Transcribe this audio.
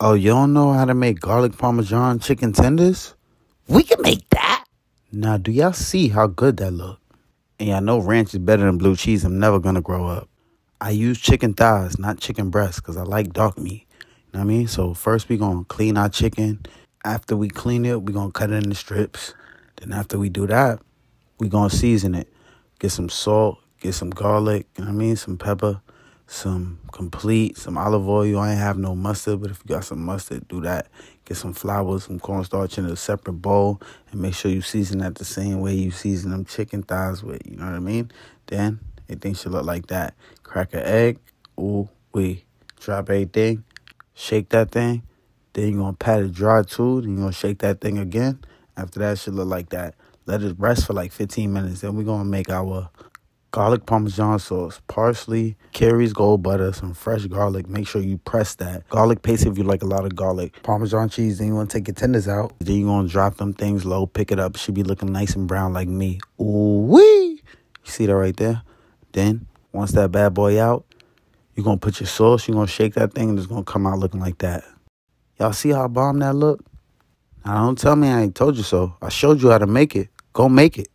Oh, you don't know how to make garlic parmesan chicken tenders? We can make that. Now, do y'all see how good that look? And y'all know ranch is better than blue cheese. I'm never gonna grow up. I use chicken thighs, not chicken breasts, because I like dark meat. You know what I mean? So first we gonna clean our chicken. After we clean it, we gonna cut it into strips. Then after we do that, we gonna season it. Get some salt, get some garlic, you know what I mean? Some pepper, some complete, some olive oil. I ain't have no mustard, but if you got some mustard, do that. Get some flour, some cornstarch in a separate bowl, and make sure you season that the same way you season them chicken thighs with. You know what I mean? Then everything should look like that. Crack an egg. Ooh, we drop everything. Shake that thing. Then you're gonna pat it dry too. Then you're gonna shake that thing again. After that, should look like that. Let it rest for like 15 minutes. Then we're gonna make our garlic parmesan sauce, parsley, Kerry's gold butter, some fresh garlic. Make sure you press that. Garlic paste if you like a lot of garlic. Parmesan cheese, then you want to take your tenders out. Then you're going to drop them things low, pick it up. Should be looking nice and brown like me. Ooh wee! You see that right there? Then, once that bad boy out, you're going to put your sauce, you're going to shake that thing, and it's going to come out looking like that. Y'all see how bomb that look? Now, don't tell me I ain't told you so. I showed you how to make it. Go make it.